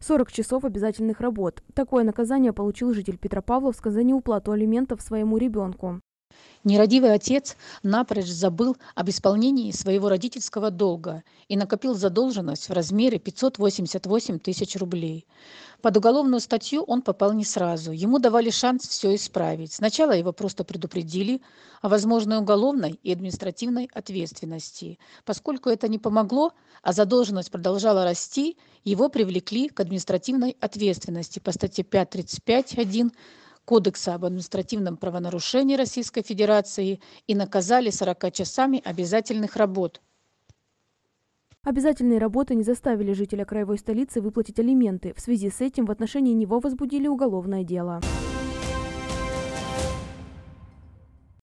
40 часов обязательных работ. Такое наказание получил житель Петропавловска за неуплату алиментов своему ребенку. Нерадивый отец напрочь забыл об исполнении своего родительского долга и накопил задолженность в размере 588 тысяч рублей. Под уголовную статью он попал не сразу. Ему давали шанс все исправить. Сначала его просто предупредили о возможной уголовной и административной ответственности. Поскольку это не помогло, а задолженность продолжала расти, его привлекли к административной ответственности по статье 535.1 Кодекса об административном правонарушении Российской Федерации и наказали 40 часами обязательных работ. Обязательные работы не заставили жителя краевой столицы выплатить алименты. В связи с этим в отношении него возбудили уголовное дело.